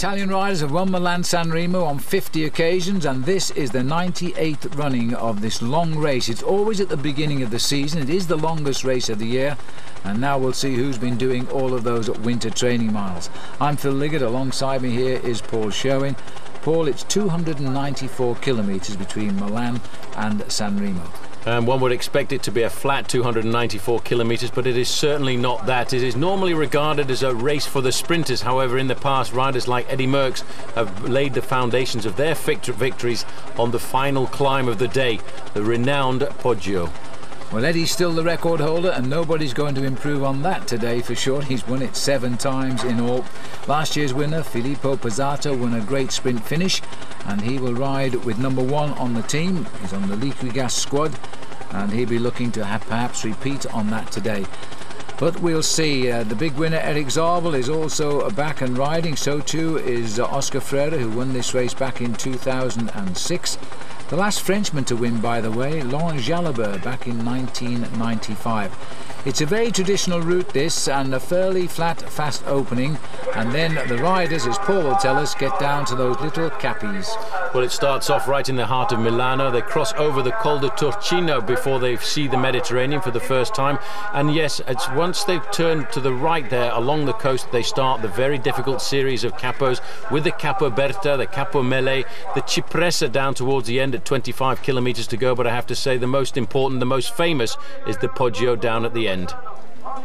Italian riders have won Milan San Remo on 50 occasions, and this is the 98th running of this long race. It's always at the beginning of the season. It is the longest race of the year, and now we'll see who's been doing all of those winter training miles. I'm Phil Liggett. Alongside me here is Paul Sherwin. Paul, it's 294 kilometres between Milan and San Remo. Um, one would expect it to be a flat 294 kilometres, but it is certainly not that. It is normally regarded as a race for the sprinters. However, in the past, riders like Eddy Merckx have laid the foundations of their victories on the final climb of the day, the renowned Poggio. Well, Eddy's still the record holder, and nobody's going to improve on that today for sure. He's won it seven times in all. Last year's winner, Filippo Pozzato, won a great sprint finish, and he will ride with number one on the team. He's on the Liquigas squad, and he'll be looking to perhaps repeat on that today. But we'll see. Uh, the big winner, Erik Zabel, is also back and riding. So too is uh, Oscar Freire, who won this race back in 2006. The last Frenchman to win, by the way, Laurent Jalabert, back in 1995. It's a very traditional route, this, and a fairly flat, fast opening. And then the riders, as Paul will tell us, get down to those little cappies. Well, it starts off right in the heart of Milano. They cross over the Col de Turchino before they see the Mediterranean for the first time. And yes, it's once they turn to the right there along the coast, they start the very difficult series of capos with the Capo Berta, the Capo Mele, the Cipressa down towards the end at 25 kilometres to go. But I have to say, the most important, the most famous, is the Poggio down at the end.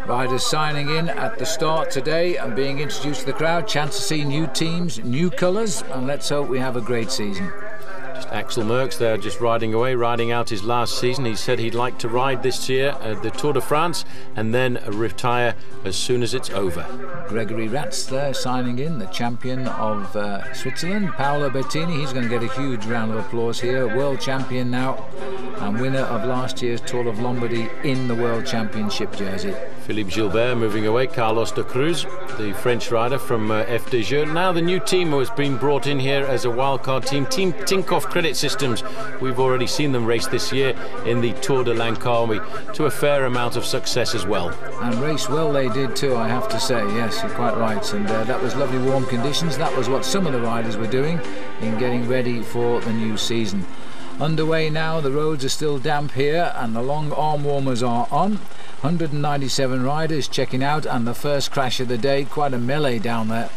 Riders signing in at the start today and being introduced to the crowd. Chance to see new teams, new colours, and let's hope we have a great season. Just Axel Merckx there, just riding away, riding out his last season. He said he'd like to ride this year uh, the Tour de France and then retire as soon as it's over. Gregory Rast there signing in, the champion of uh, Switzerland. Paolo Bettini, he's going to get a huge round of applause here. World champion now and winner of last year's Tour of Lombardy in the World Championship jersey. Philippe Gilbert moving away, Carlos Da Cruz, the French rider from uh, FDJ. Now the new team has been brought in here as a wildcard team, Team Tinkoff Credit Systems. We've already seen them race this year in the Tour de Langkawi to a fair amount of success as well. And race well they did too, I have to say. Yes, you're quite right. And uh, that was lovely warm conditions. That was what some of the riders were doing in getting ready for the new season. Underway now, the roads are still damp here and the long arm warmers are on. 197 riders checking out and the first crash of the day, quite a melee down there.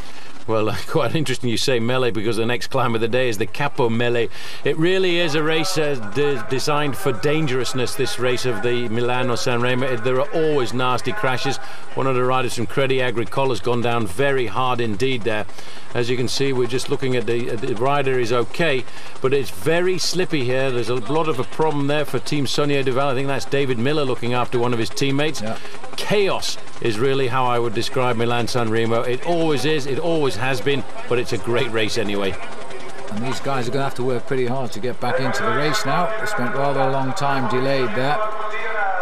Well, quite interesting you say melee because the next climb of the day is the Capo Mele. It really is a race uh, de designed for dangerousness, this race of the Milano San Remo. There are always nasty crashes. One of the riders from Crédit Agricole has gone down very hard indeed there. As you can see, we're just looking at the, the rider is okay, but it's very slippy here. There's a lot of a problem there for Team Saunier Duval. I think that's David Millar looking after one of his teammates. Yeah. Chaos is really how I would describe Milan San Remo. It always is, it always has been, but it's a great race anyway. And these guys are going to have to work pretty hard to get back into the race now. They spent rather a long time delayed there.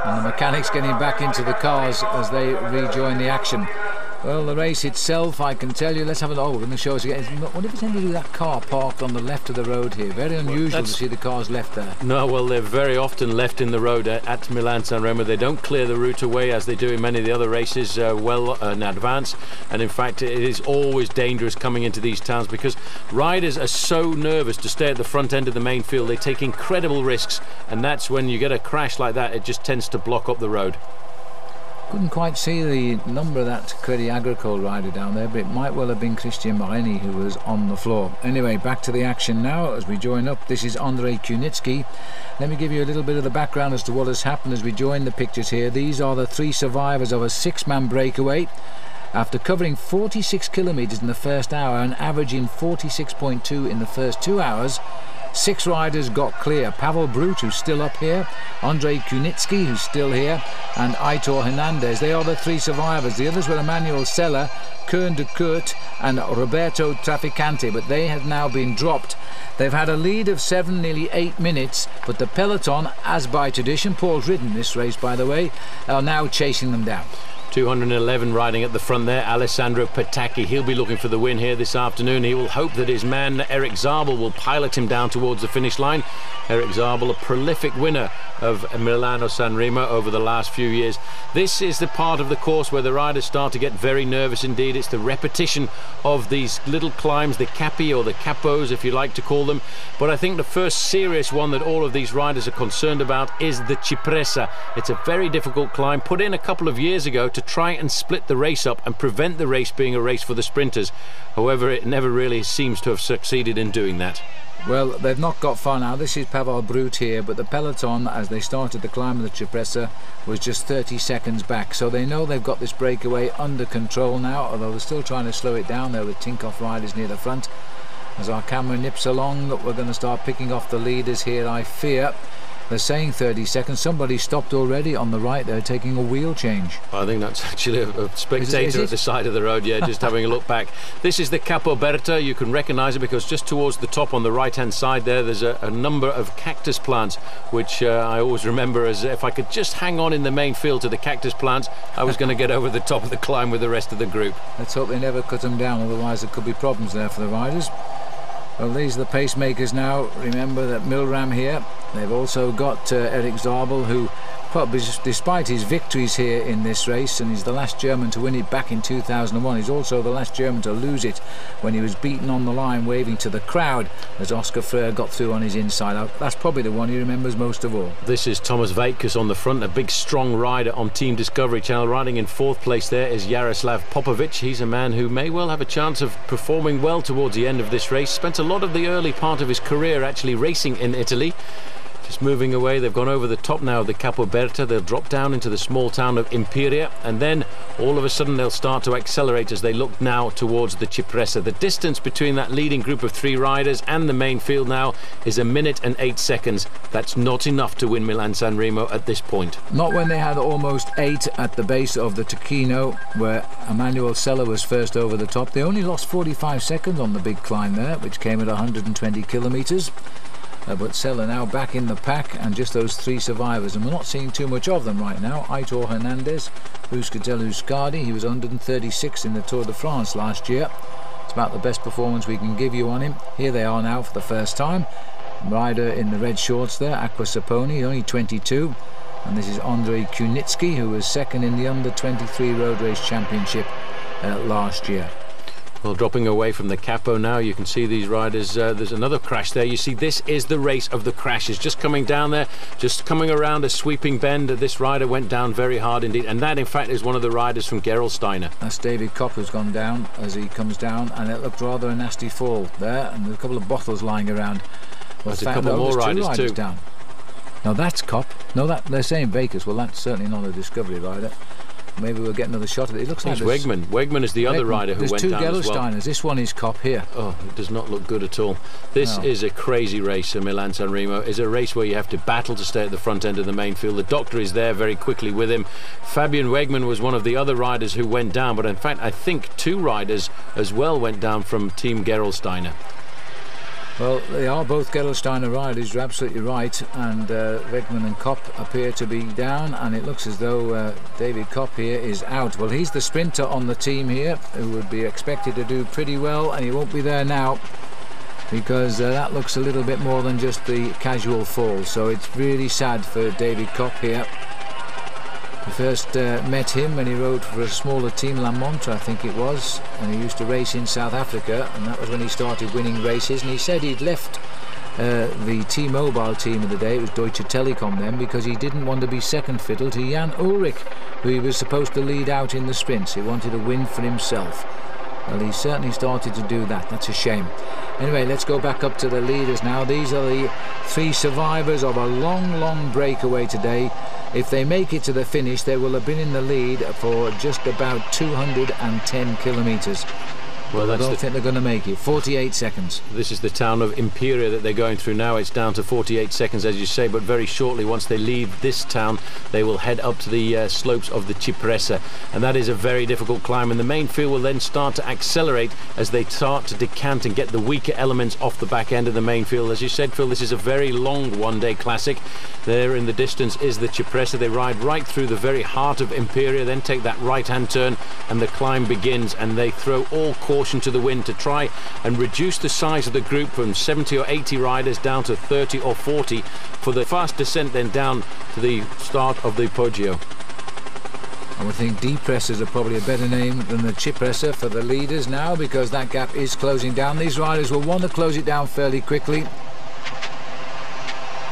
And the mechanics getting back into the cars as they rejoin the action. Well, the race itself, I can tell you, let's have a look. Oh, we're going to show us again. What if it's anything to do with that car parked on the left of the road here? Very unusual well, to see the cars left there. No, well, they're very often left in the road at, at Milan San Remo. They don't clear the route away as they do in many of the other races uh, well uh, in advance. And in fact, it is always dangerous coming into these towns because riders are so nervous to stay at the front end of the main field. They take incredible risks, and that's when you get a crash like that, it just tends to block up the road. Couldn't quite see the number of that Crédit Agricole rider down there, but it might well have been Christian Bareni who was on the floor. Anyway, back to the action now as we join up. This is Andrei Kunitsky. Let me give you a little bit of the background as to what has happened as we join the pictures here. These are the three survivors of a six-man breakaway. After covering 46 kilometres in the first hour and averaging 46.2 in the first two hours, Six riders got clear. Pavel Brut, who's still up here, Andrei Kunitsky, who's still here, and Aitor Hernandez. They are the three survivors. The others were Emmanuel Sella, Koen de Kort, and Roberto Traficante, but they have now been dropped. They've had a lead of seven, nearly eight minutes, but the peloton, as by tradition, Paul's ridden this race, by the way, are now chasing them down. 211 riding at the front there, Alessandro Petacchi. He'll be looking for the win here this afternoon. He will hope that his man Erik Zabel will pilot him down towards the finish line. Erik Zabel, a prolific winner of Milano San Remo over the last few years. This is the part of the course where the riders start to get very nervous indeed. It's the repetition of these little climbs, the capi or the capos, if you like to call them. But I think the first serious one that all of these riders are concerned about is the Cipressa. It's a very difficult climb, put in a couple of years ago to try and split the race up and prevent the race being a race for the sprinters. However, it never really seems to have succeeded in doing that. Well, they've not got far now. This is Pavel Brut here, but the peloton, as they started the climb of the Cipressa, was just 30 seconds back. So they know they've got this breakaway under control now, although they're still trying to slow it down there with Tinkoff riders near the front. As our camera nips along, that we're going to start picking off the leaders here, I fear. They're saying 30 seconds. Somebody stopped already on the right there taking a wheel change. I think that's actually a, a spectator is it, is at the side of the road, yeah, just having a look back. This is the Capo Berta. You can recognise it because just towards the top on the right hand side there, there's a, a number of cactus plants, which uh, I always remember as if I could just hang on in the main field to the cactus plants, I was going to get over the top of the climb with the rest of the group. Let's hope they never cut them down, otherwise there could be problems there for the riders. Well, these are the pacemakers now. Remember that Milram here. They've also got uh, Erik Zabel, who despite his victories here in this race, and he's the last German to win it back in 2001, he's also the last German to lose it when he was beaten on the line waving to the crowd as Oscar Freire got through on his inside. That's probably the one he remembers most of all. This is Thomas Vaitkus on the front, a big strong rider on Team Discovery Channel. Riding in fourth place there is Yaroslav Popovych. He's a man who may well have a chance of performing well towards the end of this race. Spent a lot of the early part of his career actually racing in Italy. Just moving away, they've gone over the top now of the Capo Berta. They'll drop down into the small town of Imperia, and then all of a sudden they'll start to accelerate as they look now towards the Cipressa. The distance between that leading group of three riders and the main field now is a minute and eight seconds. That's not enough to win Milan San Remo at this point. Not when they had almost eight at the base of the Ticino, where Emmanuel Sella was first over the top. They only lost 45 seconds on the big climb there, which came at 120 kilometres. Uh, but Sella now back in the pack and just those three survivors. And we're not seeing too much of them right now. Aitor Hernandez Euskaltel Euskadi he was 136 in the Tour de France last year. It's about the best performance we can give you on him. Here they are now for the first time. Rider in the red shorts there Acqua Sapone only 22 and this is Andrei Kunitsky who was second in the under 23 road race championship uh, last year well, dropping away from the capo now, you can see these riders. Uh, there's another crash there. You see, this is the race of the crashes. Just coming down there, just coming around a sweeping bend. This rider went down very hard indeed. And that, in fact, is one of the riders from Gerolsteiner. That's David Kopp who's gone down as he comes down. And it looked rather a nasty fall there. And there's a couple of bottles lying around. Well, there's a couple more riders, riders too. Down. No, that's Kopp. No, that they're saying Bakers. Well, that's certainly not a Discovery rider. Maybe we'll get another shot at it. It looks like Wegmann. Wegmann is the Wegmann. other rider who there's went two down as well. This one is Kopp here. Oh, it does not look good at all. This no. is a crazy race, Milan San Remo. It's a race where you have to battle to stay at the front end of the main field. The doctor is there very quickly with him. Fabian Wegmann was one of the other riders who went down, but in fact, I think two riders as well went down from Team Gerolsteiner. Well, they are both Gerolsteiner riders, you're absolutely right, and uh, Wegmann and Kopp appear to be down, and it looks as though uh, David Kopp here is out. Well, he's the sprinter on the team here, who would be expected to do pretty well, and he won't be there now because uh, that looks a little bit more than just the casual fall, so it's really sad for David Kopp here. I first uh, met him when he rode for a smaller team, La Montre, I think it was, and he used to race in South Africa, and that was when he started winning races. And he said he'd left uh, the T-Mobile team of the day, it was Deutsche Telekom then, because he didn't want to be second fiddle to Jan Ullrich, who he was supposed to lead out in the sprints. He wanted a win for himself. Well, he certainly started to do that. That's a shame. Anyway, let's go back up to the leaders now. These are the three survivors of a long, long breakaway today. If they make it to the finish, they will have been in the lead for just about 210 kilometres. Well, I don't the, think they're going to make it. 48 seconds. This is the town of Imperia that they're going through now. It's down to 48 seconds, as you say, but very shortly, once they leave this town, they will head up to the uh, slopes of the Cipressa, and that is a very difficult climb. And the main field will then start to accelerate as they start to decant and get the weaker elements off the back end of the main field. As you said, Phil, this is a very long one-day classic. There in the distance is the Cipressa. They ride right through the very heart of Imperia, then take that right-hand turn, and the climb begins. And they throw all caution to the wind to try and reduce the size of the group from 70 or 80 riders down to 30 or 40 for the fast descent then down to the start of the Poggio. I would think D-Pressers are probably a better name than the Cipressa for the leaders now because that gap is closing down. These riders will want to close it down fairly quickly.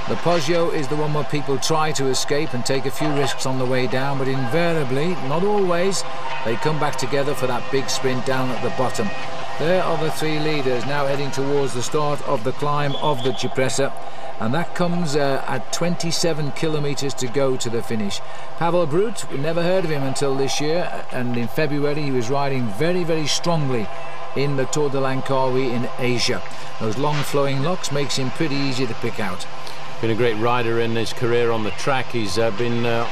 The Poggio is the one where people try to escape and take a few risks on the way down, but invariably, not always, they come back together for that big sprint down at the bottom. There are the three leaders now heading towards the start of the climb of the Cipressa and that comes uh, at 27 kilometres to go to the finish. Pavel Brut, we never heard of him until this year, and in February he was riding very, very strongly in the Tour de Langkawi in Asia. Those long flowing locks makes him pretty easy to pick out. Been a great rider in his career on the track. He's uh, been uh,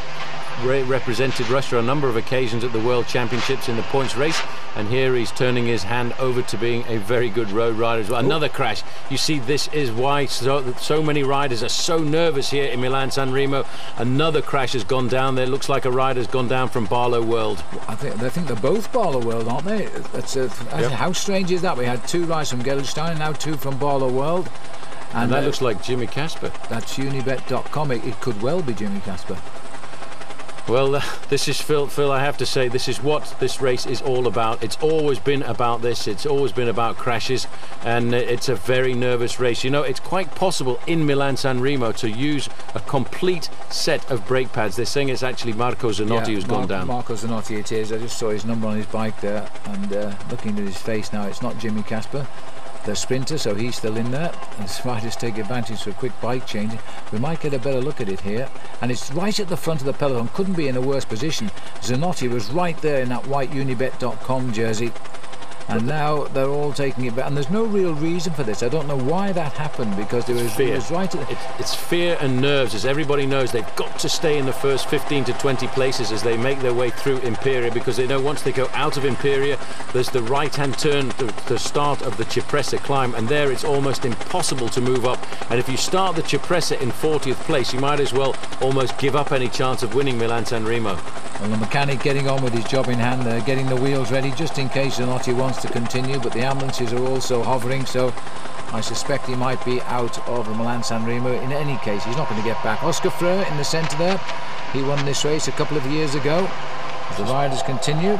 re represented Russia on a number of occasions at the World Championships in the points race and here he's turning his hand over to being a very good road rider as well. Another crash. You see this is why so, so many riders are so nervous here in Milan San Remo. Another crash has gone down there. Looks like a rider's gone down from Barloworld. I think, I think they're both Barloworld, aren't they? That's a, yep. How strange is that? We had two riders from and now two from Barloworld. And, and that uh, looks like Jimmy Casper. That's unibet.com. It, it could well be Jimmy Casper. Well, uh, this is Phil. Phil, I have to say, this is what this race is all about. It's always been about this. It's always been about crashes, and it's a very nervous race. You know, it's quite possible in Milan San Remo to use a complete set of brake pads. They're saying it's actually Marco Zanotti yeah, who's Mar gone down. Marco Zanotti, it is. I just saw his number on his bike there, and uh, looking at his face now, it's not Jimmy Casper the sprinter, so he's still in there. And the riders take advantage for a quick bike change. We might get a better look at it here. And it's right at the front of the peloton, couldn't be in a worse position. Zanotti was right there in that white Unibet.com jersey and now they're all taking it back. And there's no real reason for this. I don't know why that happened because there was, fear. was right. It, it's fear and nerves, as everybody knows. They've got to stay in the first 15 to 20 places as they make their way through Imperia because they know once they go out of Imperia, there's the right-hand turn, the, the start of the Cipressa climb, and there it's almost impossible to move up. And if you start the Cipressa in 40th place, you might as well almost give up any chance of winning Milan San Remo. Well, the mechanic getting on with his job in hand, uh, getting the wheels ready just in case Zanotti wants to continue, but the ambulances are also hovering, so I suspect he might be out of the Milan San Remo in any case. He's not going to get back. Oscar Freire in the centre there. He won this race a couple of years ago. The riders continue,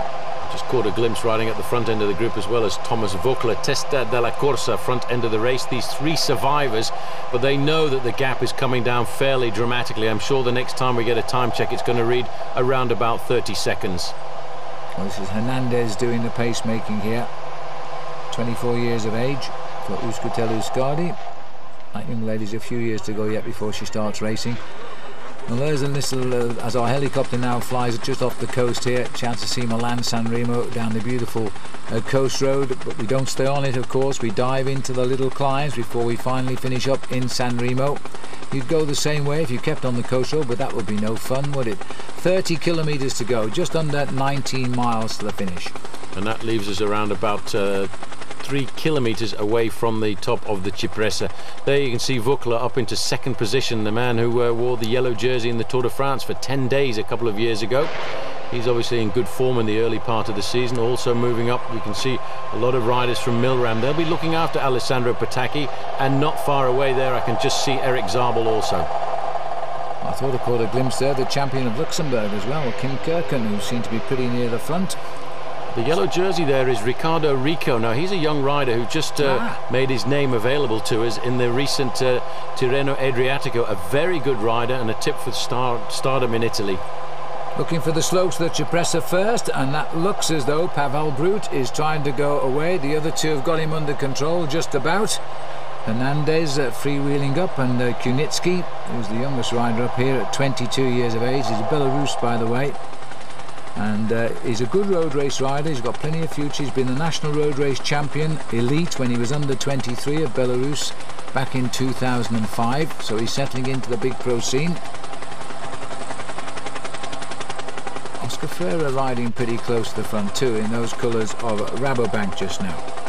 just caught a glimpse riding at the front end of the group as well as Thomas Voeckler, Testa della Corsa, front end of the race. These three survivors, but they know that the gap is coming down fairly dramatically. I'm sure the next time we get a time check, it's going to read around about 30 seconds. Well, this is Hernandez doing the pacemaking here. 24 years of age for Euskaltel Euskadi. That young lady's a few years to go yet before she starts racing. Well, there's a little, uh, as our helicopter now flies just off the coast here, chance to see Milan San Remo down the beautiful uh, coast road, but we don't stay on it, of course. We dive into the little climbs before we finally finish up in San Remo. You'd go the same way if you kept on the coast road, but that would be no fun, would it? 30 kilometres to go, just under 19 miles to the finish. And that leaves us around about uh, three kilometres away from the top of the Cipressa. There you can see Voeckler up into second position, the man who uh, wore the yellow jersey in the Tour de France for 10 days a couple of years ago. He's obviously in good form in the early part of the season. Also moving up, we can see a lot of riders from Milram. They'll be looking after Alessandro Petacchi, and not far away there, I can just see Erik Zabel also. I thought I caught a glimpse there, the champion of Luxembourg as well, Kim Kirchen, who seemed to be pretty near the front. The yellow jersey there is Riccardo Riccò. Now, he's a young rider who just uh, ah. made his name available to us in the recent uh, Tirreno Adriatico. A very good rider and a tip for star stardom in Italy. Looking for the slopes the Cipressa first, and that looks as though Pavel Brut is trying to go away. The other two have got him under control just about. Hernandez uh, freewheeling up, and uh, Kunitsky, who's the youngest rider up here at 22 years of age, is a Belarus, by the way. And uh, he's a good road race rider. He's got plenty of future. He's been the national road race champion, elite, when he was under 23 of Belarus back in 2005. So he's settling into the big pro scene. Oscar Freire riding pretty close to the front too in those colours of Rabobank just now.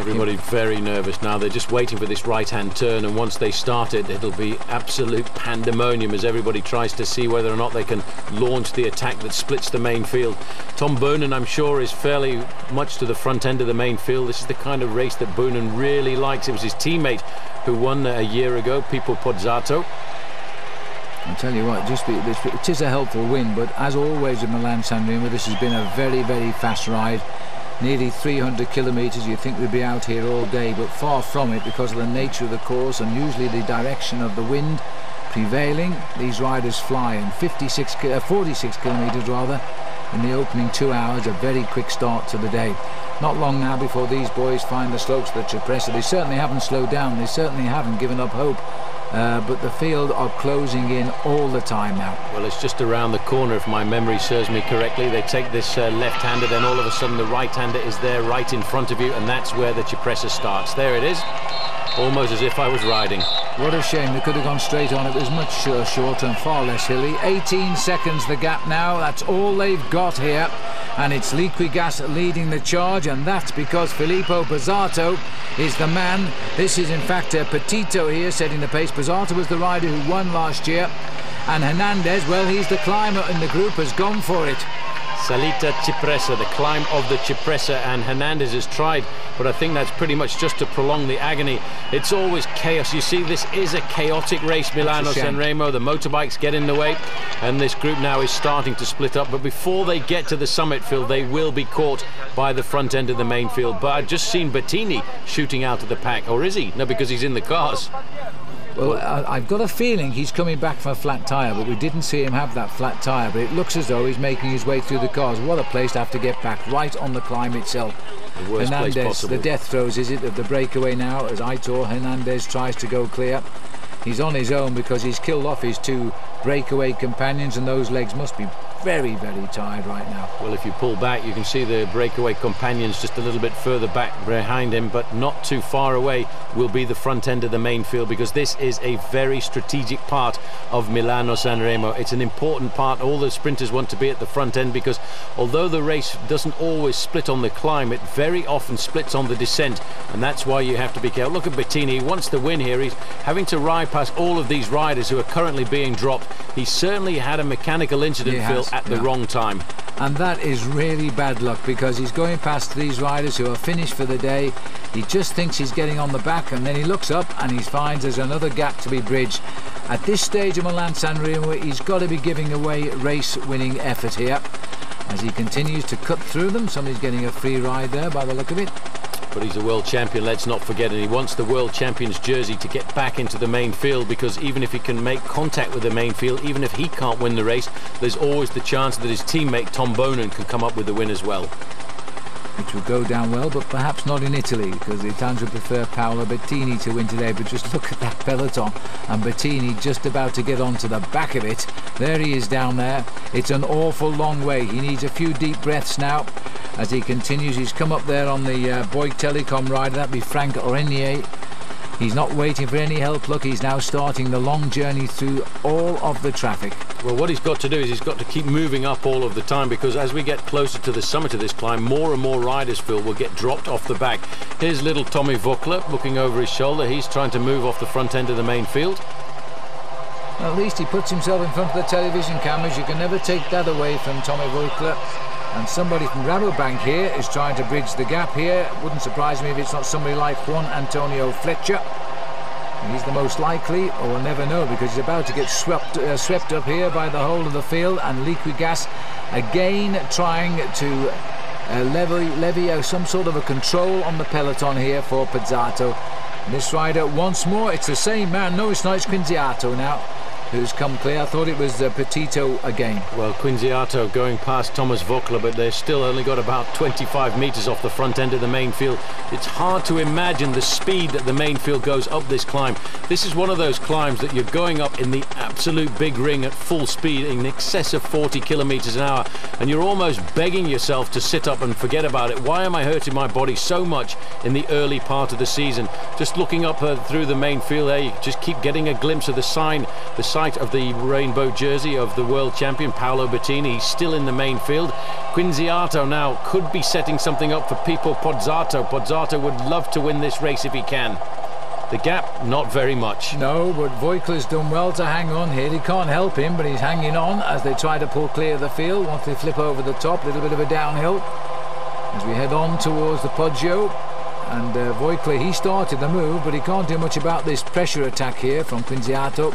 Everybody very nervous now. They're just waiting for this right-hand turn, and once they start it, it'll be absolute pandemonium as everybody tries to see whether or not they can launch the attack that splits the main field. Tom Boonen, I'm sure, is fairly much to the front end of the main field. This is the kind of race that Boonen really likes. It was his teammate who won a year ago, Pippo Pozzato. I'll tell you what, just be, it is a helpful win, but as always in Milan San Remo, this has been a very, very fast ride nearly 300 kilometres you'd think we'd be out here all day but far from it because of the nature of the course and usually the direction of the wind prevailing. These riders fly in 56 uh, 46 kilometres rather in the opening two hours a very quick start to the day. Not long now before these boys find the slopes of the Cipressa they certainly haven't slowed down. They certainly haven't given up hope uh, but the field are closing in all the time now. Well, it's just around the corner, if my memory serves me correctly. They take this uh, left-hander, then all of a sudden the right-hander is there right in front of you, and that's where the Cipressa starts. There it is almost as if I was riding. What a shame, they could have gone straight on. It was much uh, shorter and far less hilly. 18 seconds the gap now, that's all they've got here. And it's Liquigas leading the charge, and that's because Filippo Pozzato is the man. This is in fact uh, Petito here setting the pace. Pozzato was the rider who won last year. And Hernandez, well, he's the climber in the group, has gone for it. Salita Cipressa, the climb of the Cipressa, and Hernandez has tried, but I think that's pretty much just to prolong the agony. It's always chaos. You see, this is a chaotic race, Milano San Remo. The motorbikes get in the way, and this group now is starting to split up. But before they get to the summit field, they will be caught by the front end of the main field. But I've just seen Bettini shooting out of the pack, or is he? No, because he's in the cars. Well, I've got a feeling he's coming back from a flat tyre, but we didn't see him have that flat tyre. But it looks as though he's making his way through the cars. What a place to have to get back, right on the climb itself. The worst Hernandez, place possible. the death throes, is it, of the breakaway now as Aitor Hernandez tries to go clear. He's on his own because he's killed off his two breakaway companions and those legs must be very, very tired right now. Well, if you pull back, you can see the breakaway companions just a little bit further back behind him, but not too far away will be the front end of the main field because this is a very strategic part of Milano San Remo. It's an important part. All the sprinters want to be at the front end because although the race doesn't always split on the climb, it very often splits on the descent, and that's why you have to be careful. Look at Bettini, he wants to win here. He's having to ride past all of these riders who are currently being dropped. He certainly had a mechanical incident, Phil, at the yeah. wrong time. And that is really bad luck because he's going past these riders who are finished for the day. He just thinks he's getting on the back and then he looks up and he finds there's another gap to be bridged. At this stage of Milan San Remo, he's got to be giving away race-winning effort here. As he continues to cut through them, somebody's getting a free ride there by the look of it. But he's a world champion, let's not forget, and he wants the world champion's jersey to get back into the main field because even if he can make contact with the main field, even if he can't win the race, there's always the chance that his teammate Tom Boonen can come up with the win as well which would go down well, but perhaps not in Italy, because the Italians would prefer Paolo Bettini to win today. But just look at that peloton, and Bettini just about to get onto the back of it. There he is down there. It's an awful long way. He needs a few deep breaths now as he continues. He's come up there on the uh, Bouygues Telecom rider. That'd be Franck Renier. He's not waiting for any help. Look, he's now starting the long journey through all of the traffic. Well, what he's got to do is he's got to keep moving up all of the time because as we get closer to the summit of this climb, more and more riders, Phil, will get dropped off the back. Here's little Tommy Voeckler looking over his shoulder. He's trying to move off the front end of the main field. At least he puts himself in front of the television cameras. You can never take that away from Tommy Voeckler. And somebody from Rabobank here is trying to bridge the gap here. Wouldn't surprise me if it's not somebody like Juan Antonio Flecha. He's the most likely, or we'll never know, because he's about to get swept, uh, swept up here by the whole of the field. And Liquigas again trying to uh, levy, levy uh, some sort of a control on the peloton here for Pozzato. This rider once more, it's the same man. No, it's not. It's Quinziato now. Who's come clear. I thought it was uh, Petito again. Well, Quinziato going past Thomas Voeckler, but they're still only got about 25 metres off the front end of the main field. It's hard to imagine the speed that the main field goes up this climb. This is one of those climbs that you're going up in the absolute big ring at full speed in excess of 40 kilometres an hour, and you're almost begging yourself to sit up and forget about it. Why am I hurting my body so much in the early part of the season? Just looking up uh, through the main field there, you just keep getting a glimpse of the sign, the sign of the rainbow jersey of the world champion Paolo Bettini. Still in the main field. Quinziato now could be setting something up for Pippo Pozzato. Pozzato would love to win this race if he can. The gap, not very much. No, but Voeckler's done well to hang on here. He can't help him, but he's hanging on as they try to pull clear of the field. Once they flip over the top, a little bit of a downhill. As we head on towards the Poggio, and uh, he started the move, but he can't do much about this pressure attack here from Quinziato.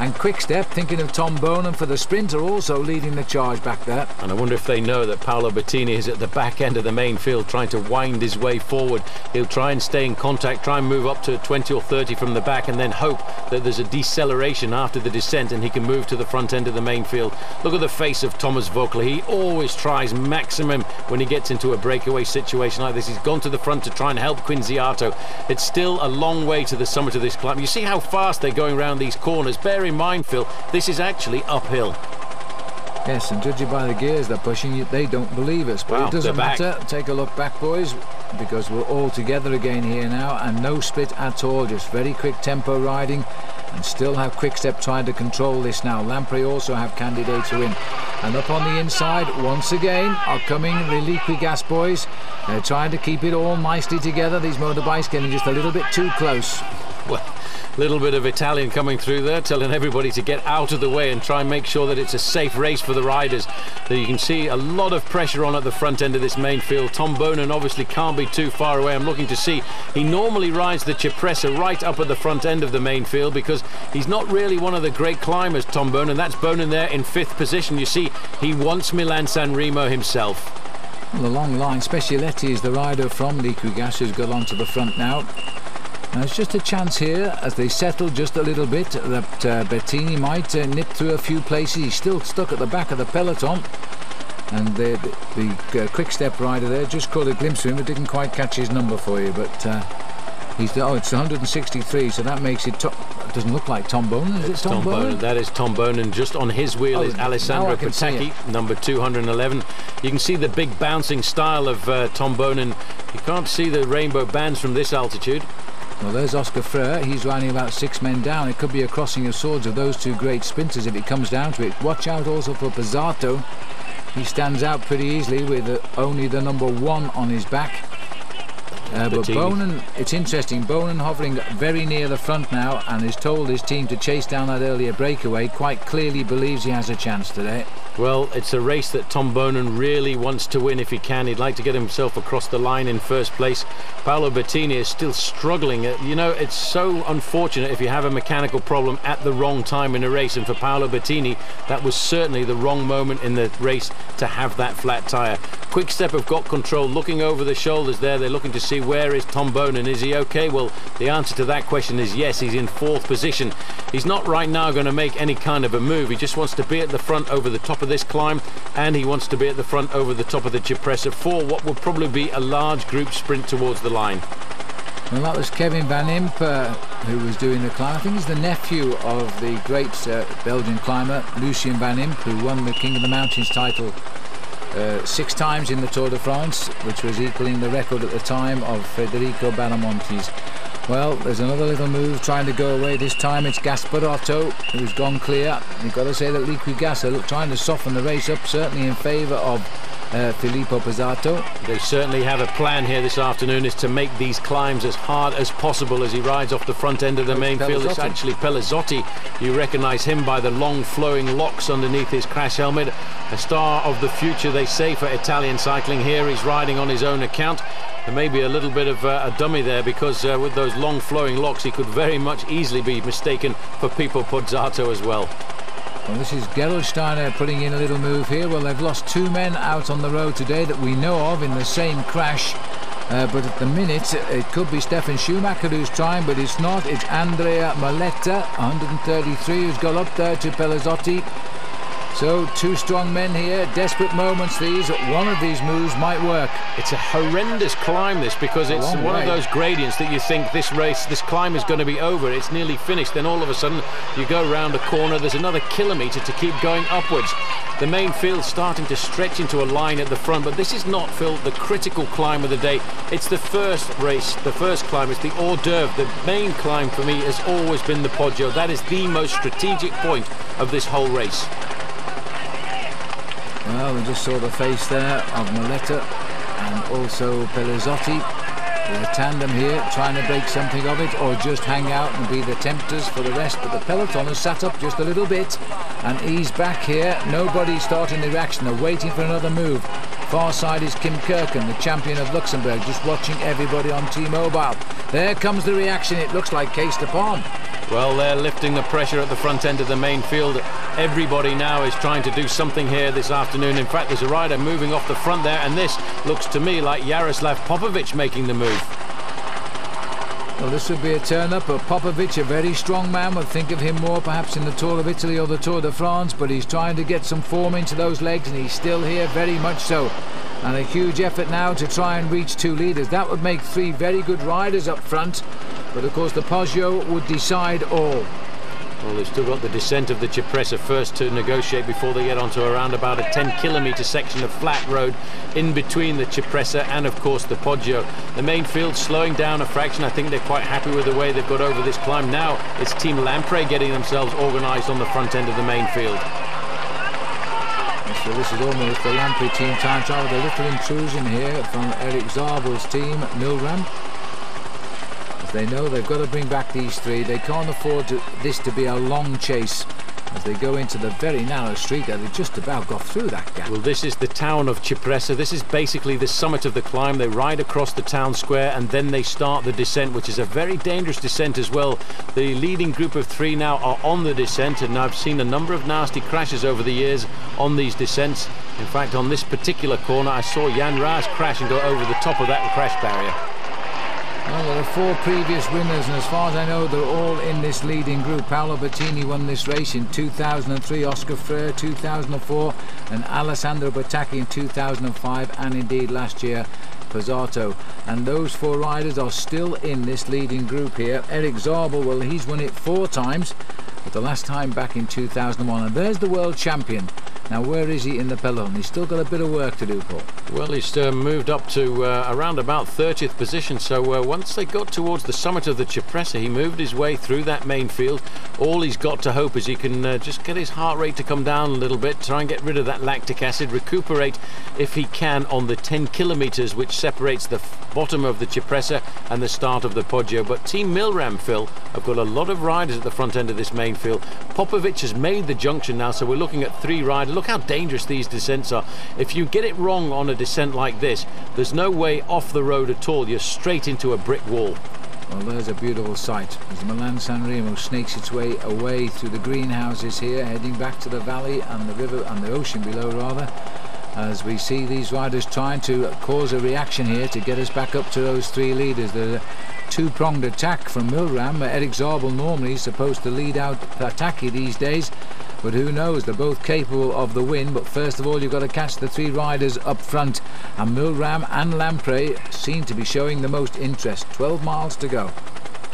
And Quickstep, thinking of Tom Boonen for the sprint, are also leading the charge back there. And I wonder if they know that Paolo Bettini is at the back end of the main field trying to wind his way forward. He'll try and stay in contact, try and move up to 20 or 30 from the back, and then hope that there's a deceleration after the descent and he can move to the front end of the main field. Look at the face of Thomas Voeckler. He always tries maximum when he gets into a breakaway situation like this. He's gone to the front to try and help Quinziato. It's still a long way to the summit of this climb. You see how fast they're going around these corners. Bear in mind, Phil, this is actually uphill. Yes, and judging by the gears they're pushing, they don't believe us. But Wow, it doesn't matter. Take a look back, boys, because we're all together again here now, and no split at all. Just very quick tempo riding, and still have Quickstep trying to control this now. Lampre also have candidates in. And up on the inside, once again, are coming the Liquigas boys. They're trying to keep it all nicely together. These motorbikes getting just a little bit too close. Well, a little bit of Italian coming through there, telling everybody to get out of the way and try and make sure that it's a safe race for the riders. That you can see a lot of pressure on at the front end of this main field. Tom Boonen obviously can't be too far away. I'm looking to see. He normally rides the Cipressa right up at the front end of the main field because he's not really one of the great climbers, Tom Boonen. That's Boonen there in fifth position. You see, he wants Milan San Remo himself. Well, the long line, Spezialetti is the rider from Liquigas who's got onto the front now. Now it's just a chance here as they settle just a little bit that uh, Bettini might uh, nip through a few places. He's still stuck at the back of the peloton. And the, the, the uh, quick step rider there just caught a glimpse of him but didn't quite catch his number for you. But uh, he's oh, it's 163, so that makes it. To- doesn't look like Tom Boonen. Is It's it Tom, Tom Boonen? Boonen. That is Tom Boonen. Just on his wheel Oh, is Alessandro Petacchi, number 211. You can see the big bouncing style of uh, Tom Boonen. You can't see the rainbow bands from this altitude. Well, there's Oscar Freire. He's riding about six men down. It could be a crossing of swords of those two great sprinters if it comes down to it. Watch out also for Pozzato. He stands out pretty easily with uh, only the number one on his back. Uh, but Bettini. Boonen, it's interesting. Boonen hovering very near the front now and has told his team to chase down that earlier breakaway. Quite clearly believes he has a chance today. Well, it's a race that Tom Boonen really wants to win if he can. He'd like to get himself across the line in first place. Paolo Bettini is still struggling. Uh, You know, it's so unfortunate if you have a mechanical problem at the wrong time in a race. And for Paolo Bettini, that was certainly the wrong moment in the race to have that flat tyre. Quick Step have got control, looking over the shoulders there. They're looking to see where is Tom Boonen. Is he okay? Well, the answer to that question is yes. He's in fourth position. He's not right now going to make any kind of a move. He just wants to be at the front over the top of this climb, and he wants to be at the front over the top of the Cipressa for what will probably be a large group sprint towards the line. Well, that was Kevin Van Impe uh, who was doing the climb. I think he's the nephew of the great uh, Belgian climber Lucien Van Impe, who won the King of the Mountains title uh, six times in the Tour de France, which was equaling the record at the time of Federico Bahamontes. Well, there's another little move trying to go away. This time it's Gasparotto who's gone clear. You've got to say that Liquigas are trying to soften the race up, certainly in favour of uh, Filippo Pozzato. They certainly have a plan here this afternoon is to make these climbs as hard as possible as he rides off the front end of the main field. It's actually Pellizotti. You recognise him by the long flowing locks underneath his crash helmet. A star of the future, they say, for Italian cycling. Here he's riding on his own account. There may be a little bit of uh, a dummy there because uh, with those long flowing locks he could very much easily be mistaken for Pippo Pozzato as well. Well, this is Gerolsteiner putting in a little move here. Well, they've lost two men out on the road today that we know of in the same crash. Uh, but at the minute, it could be Stefan Schumacher who's trying, but it's not. It's Andrea Moletta, 133, who's got up there to Pellizotti. So two strong men here, desperate moments these. One of these moves might work. It's a horrendous climb this because it's one way. of those gradients that you think this race, this climb is going to be over. It's nearly finished. Then all of a sudden you go round a corner. There's another kilometre to keep going upwards. The main field starting to stretch into a line at the front, but this is not, Phil, the critical climb of the day. It's the first race, the first climb. It's the hors d'oeuvre. The main climb for me has always been the Poggio. That is the most strategic point of this whole race. Well, we just saw the face there of Moletta and also Pellizotti. The tandem here trying to break something of it or just hang out and be the tempters for the rest. But the peloton has sat up just a little bit and he's back here. Nobody starting the reaction. They're waiting for another move. Far side is Kim Kirchen, the champion of Luxembourg, just watching everybody on T-Mobile. There comes the reaction. It looks like Cees de Pon. Well, they're lifting the pressure at the front end of the main field. Everybody now is trying to do something here this afternoon. In fact, there's a rider moving off the front there, and this looks to me like Yaroslav Popovych making the move. Well, this would be a turn-up, but Popovych, a very strong man, would think of him more perhaps in the Tour of Italy or the Tour de France, but he's trying to get some form into those legs, and he's still here, very much so. And a huge effort now to try and reach two leaders. That would make three very good riders up front. But of course the Poggio would decide all. Well, they've still got the descent of the Cipressa first to negotiate before they get onto around about a 10 kilometre section of flat road in between the Cipressa and of course the Poggio. The main field slowing down a fraction. I think they're quite happy with the way they've got over this climb. Now it's Team Lampre getting themselves organised on the front end of the main field. So this is almost the Lampre team time trial with a little intrusion here from Erik Zabel's team, Milram. As they know they've got to bring back these three. They can't afford to, this to be a long chase as they go into the very narrow street that they just about got through that gap. Well, this is the town of Cipressa. This is basically the summit of the climb. They ride across the town square and then they start the descent, which is a very dangerous descent as well. The leading group of three now are on the descent, and I've seen a number of nasty crashes over the years on these descents. In fact, on this particular corner, I saw Jan Raas crash and go over the top of that crash barrier. Well, there are four previous winners, and as far as I know, they're all in this leading group. Paolo Bettini won this race in 2003, Oscar Freire 2004, and Alessandro Petacchi in 2005, and indeed last year, Pozzato. And those four riders are still in this leading group here. Erik Zabel, well, he's won it four times, but the last time back in 2001. And there's the world champion. Now, where is he in the peloton? He's still got a bit of work to do, Paul. Well, he's uh, moved up to uh, around about 30th position. So uh, once they got towards the summit of the Cipressa, he moved his way through that main field. All he's got to hope is he can uh, just get his heart rate to come down a little bit, try and get rid of that lactic acid, recuperate if he can on the 10 kilometres which separates the bottom of the Cipressa and the start of the Poggio. But Team Milram, Phil, have got a lot of riders at the front end of this main field. Popovych has made the junction now, so we're looking at three riders look how dangerous these descents are. If you get it wrong on a descent like this, there's no way off the road at all. You're straight into a brick wall. Well, there's a beautiful sight as the Milan San Remo snakes its way away through the greenhouses here, heading back to the valley and the river and the ocean below, rather. As we see these riders trying to cause a reaction here to get us back up to those three leaders. Two-pronged attack from Milram. Erik Zabel normally supposed to lead out Petacchi these days, but who knows, they're both capable of the win. But first of all, you've got to catch the three riders up front. And Milram and Lampre seem to be showing the most interest. 12 miles to go.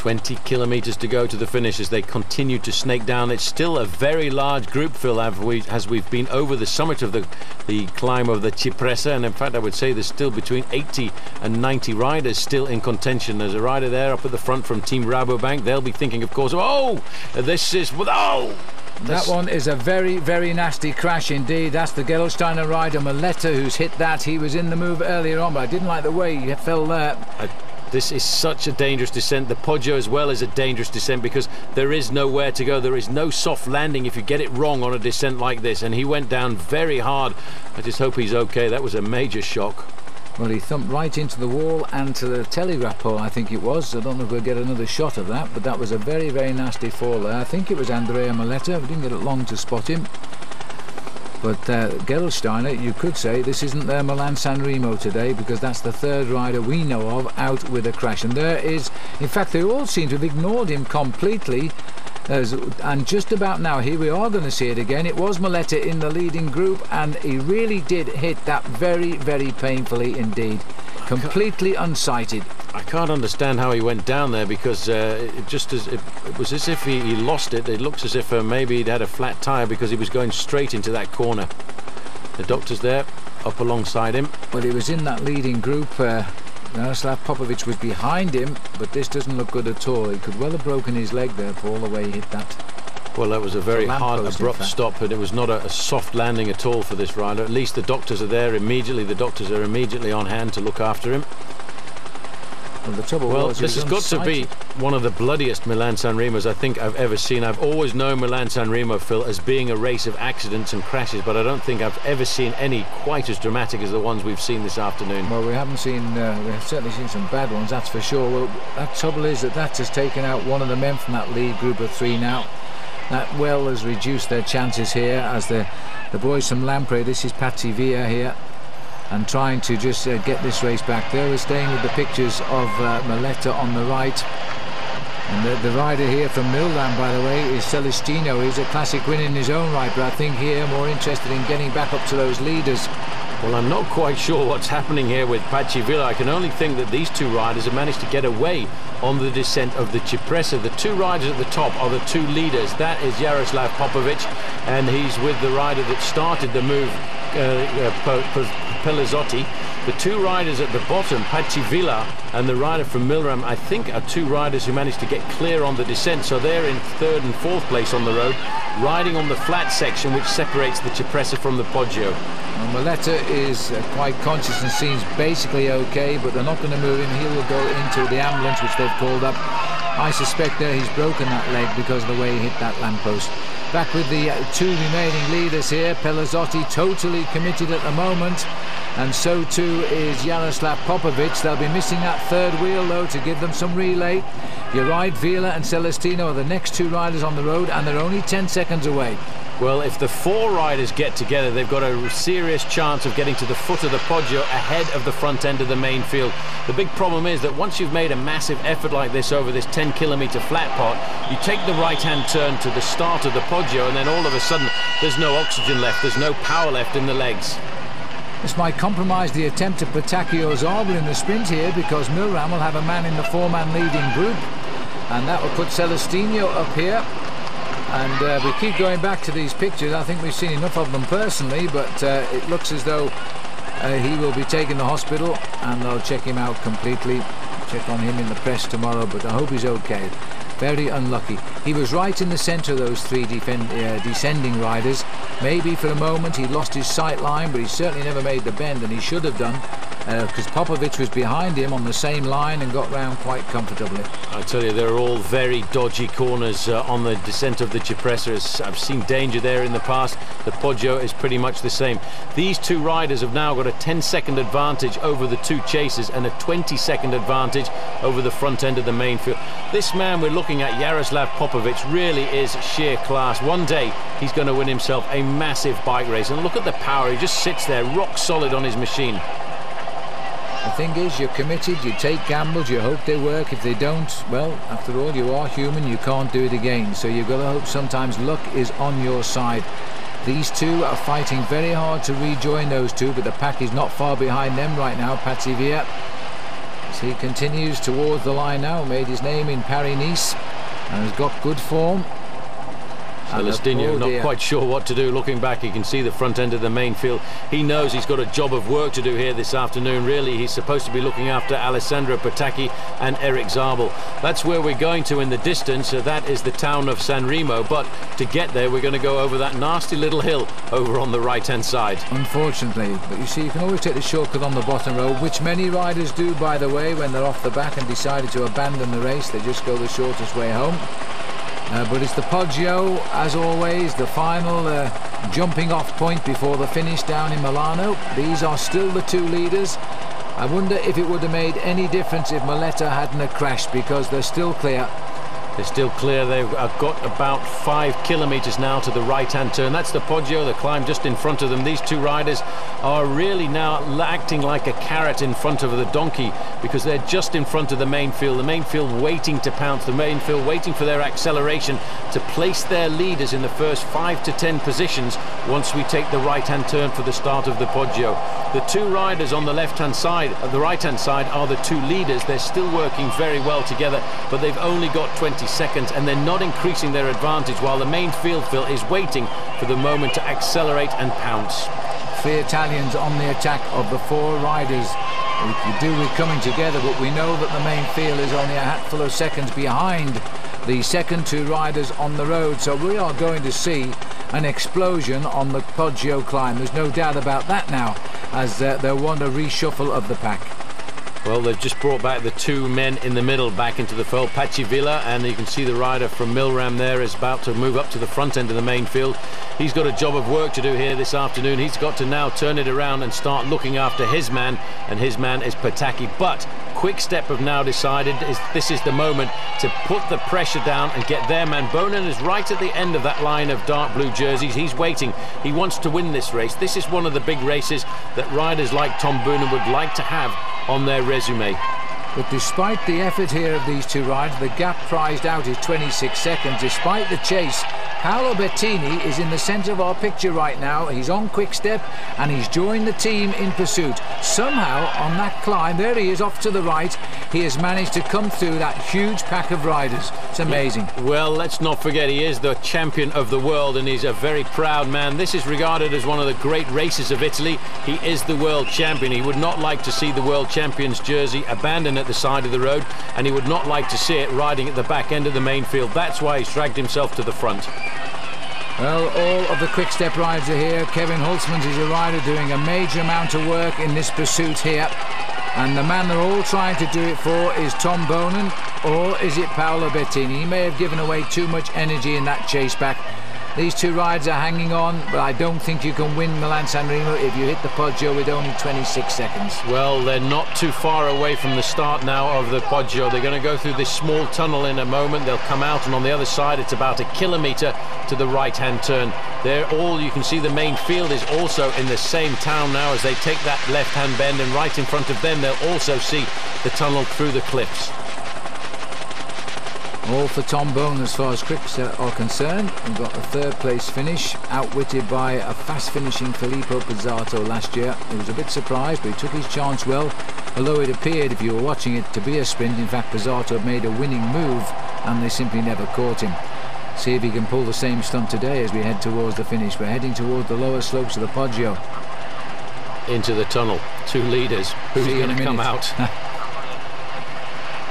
20 kilometres to go to the finish as they continue to snake down. It's still a very large group, Phil, as we've been over the summit of the, the climb of the Cipressa. And in fact, I would say there's still between 80 and 90 riders still in contention. There's a rider there up at the front from Team Rabobank. They'll be thinking, of course, oh, this is, oh, that one is a very, very nasty crash indeed. That's the Gerolsteiner rider Moletta who's hit that. He was in the move earlier on, but I didn't like the way he fell there. I this is such a dangerous descent. The Poggio as well is a dangerous descent because there is nowhere to go. There is no soft landing if you get it wrong on a descent like this. And he went down very hard. I just hope he's okay. That was a major shock. Well, he thumped right into the wall and to the telegraph pole, I think it was. I don't know if we'll get another shot of that, but that was a very, very nasty fall there. I think it was Andrea Moletta. We didn't get it long to spot him. But uh, Gerolsteiner, you could say this isn't their Milan San Remo today because that's the third rider we know of out with a crash. And there is, in fact, they all seem to have ignored him completely. As, and just about now, here we are going to see it again. It was Moletta in the leading group, and he really did hit that very, very painfully indeed. Completely unsighted. I can't understand how he went down there because uh, it just as it, it, was as if he, he, lost it. It looks as if uh, maybe he'd had a flat tyre because he was going straight into that corner. The doctor's there, up alongside him. Well, he was in that leading group. Uh, Jaroslav Popovych was behind him, but this doesn't look good at all. He could well have broken his leg there, Paul, the way he hit that. Well, that was a very hard, abrupt stop, and it was not a, a, soft landing at all for this rider. At least the doctors are there immediately. The doctors are immediately on hand to look after him. Well, the trouble well was this has got to be one of the bloodiest Milan San Remos I think I've ever seen. I've always known Milan San Remo, Phil, as being a race of accidents and crashes, but I don't think I've ever seen any quite as dramatic as the ones we've seen this afternoon. Well, we haven't seen, uh, we've certainly seen some bad ones, that's for sure. Well, that trouble is that that has taken out one of the men from that lead group of three now. That well has reduced their chances here as the, the boys from Lampre, this is Patxi Vila here, and trying to just uh, get this race back. There we're staying with the pictures of uh, Moletta on the right. And the, the, rider here from Milram, by the way, is Celestino. He's a classic win in his own right, but I think here more interested in getting back up to those leaders. Well, I'm not quite sure what's happening here with Patxi Vila. I can only think that these two riders have managed to get away on the descent of the Cipressa. The two riders at the top are the two leaders. That is Yaroslav Popovych, and he's with the rider that started the move, uh, uh, Pellizotti. The two riders at the bottom, Patxi Vila and the rider from Milram, I think are two riders who managed to get clear on the descent. So they're in third and fourth place on the road, riding on the flat section which separates the Cipressa from the Poggio. Well, Moletta is uh, quite conscious and seems basically okay, but they're not going to move him. He will go into the ambulance which they've called up. I suspect there he's broken that leg because of the way he hit that lamppost. Back with the uh, two remaining leaders here. Pellizotti totally committed at the moment. And so too is Yaroslav Popovych. They'll be missing that third wheel though to give them some relay. You're right, Vila and Celestino are the next two riders on the road and they're only 10 seconds away. Well, if the four riders get together, they've got a serious chance of getting to the foot of the Poggio ahead of the front end of the main field. The big problem is that once you've made a massive effort like this over this 10 kilometre flat part, you take the right-hand turn to the start of the Poggio and then all of a sudden there's no oxygen left, there's no power left in the legs. This might compromise the attempt of Patacchio Zabel in the sprint here because Milram will have a man in the four-man leading group. And that will put Celestino up here. And uh, we keep going back to these pictures. I think we've seen enough of them personally but uh, it looks as though uh, he will be taken to hospital and they'll check him out completely check on him in the press tomorrow but I hope he's okay. Very unlucky. He was right in the center of those three uh, descending riders. Maybe for a moment he lost his sight line but he certainly never made the bend and he should have done because uh, was behind him on the same line and got round quite comfortably. I tell you, they're all very dodgy corners uh, on the descent of the Cipressa. I've seen danger there in the past. The Poggio is pretty much the same. These two riders have now got a 10-second advantage over the two chasers and a 20-second advantage over the front end of the main field. This man we're looking at, Yaroslav Popovych, really is sheer class. One day he's going to win himself a massive bike race. And look at the power. He just sits there rock solid on his machine. The thing is, you're committed, you take gambles, you hope they work. If they don't, well, after all, you are human, you can't do it again. So you've got to hope sometimes luck is on your side. These two are fighting very hard to rejoin those two, but the pack is not far behind them right now, Patxi Vila. As he continues towards the line now, made his name in Paris-Nice and has got good form. Celestino not quite sure what to do. Looking back, you can see the front end of the main field. He knows he's got a job of work to do here this afternoon. Really, he's supposed to be looking after Alessandro Petacchi and Erik Zabel. That's where we're going to in the distance. Uh, that is the town of San Remo. But to get there, we're going to go over that nasty little hill over on the right-hand side. Unfortunately, but you see, you can always take the shortcut on the bottom road, which many riders do, by the way, when they're off the back and decided to abandon the race. They just go the shortest way home. Uh, but it's the Poggio, as always, the final uh, jumping off point before the finish down in Milano. These are still the two leaders. I wonder if it would have made any difference if Moletta hadn't crashed because they're still clear. They're still clear. They've got about five kilometres now to the right-hand turn. That's the Poggio, the climb just in front of them. These two riders are really now acting like a carrot in front of the donkey because they're just in front of the main field. The main field waiting to pounce. The main field waiting for their acceleration to place their leaders in the first five to ten positions once we take the right-hand turn for the start of the Poggio. The two riders on the left-hand side, the right-hand side, are the two leaders. They're still working very well together, but they've only got 20 seconds and they're not increasing their advantage while the main field fill is waiting for the moment to accelerate and pounce. Three Italians on the attack of the four riders. We could do with coming together, but we know that the main field is only a hatful of seconds behind the second two riders on the road. So we are going to see an explosion on the Poggio climb. There's no doubt about that now, as uh, they'll want a reshuffle of the pack. Well, they've just brought back the two men in the middle back into the fold, Patxi Vila, and you can see the rider from Milram there is about to move up to the front end of the main field. He's got a job of work to do here this afternoon. He's got to now turn it around and start looking after his man, and his man is Petacchi. But Quick Step have now decided is this is the moment to put the pressure down and get their man. Boonen is right at the end of that line of dark blue jerseys. He's waiting. He wants to win this race. This is one of the big races that riders like Tom Boonen would like to have on their resume. But despite the effort here of these two riders, the gap prized out is 26 seconds. Despite the chase, Paolo Bettini is in the centre of our picture right now. He's on quick step and he's joined the team in pursuit. Somehow on that climb, there he is off to the right, he has managed to come through that huge pack of riders. It's amazing. Well, let's not forget he is the champion of the world and he's a very proud man. This is regarded as one of the great races of Italy. He is the world champion. He would not like to see the world champion's jersey abandoned at the side of the road and he would not like to see it riding at the back end of the main field. That's why he's dragged himself to the front. Well, all of the quick step riders are here. Kevin Hulsmans is a rider doing a major amount of work in this pursuit here. And the man they're all trying to do it for is Tom Boonen, or is it Paolo Bettini? He may have given away too much energy in that chase back. These two rides are hanging on, but I don't think you can win Milan San Remo if you hit the Poggio with only 26 seconds. Well, they're not too far away from the start now of the Poggio. They're going to go through this small tunnel in a moment. They'll come out, and on the other side, it's about a kilometre to the right-hand turn. They're all, you can see the main field is also in the same town now as they take that left-hand bend, and right in front of them, they'll also see the tunnel through the cliffs. All for Tom Boonen as far as cricks are concerned. We've got a third place finish, outwitted by a fast finishing Filippo Pozzato last year. He was a bit surprised, but he took his chance well, although it appeared, if you were watching it, to be a sprint. In fact, Pozzato made a winning move, and they simply never caught him. See if he can pull the same stunt today as we head towards the finish. We're heading towards the lower slopes of the Poggio. Into the tunnel. Two leaders. Who's going to come out?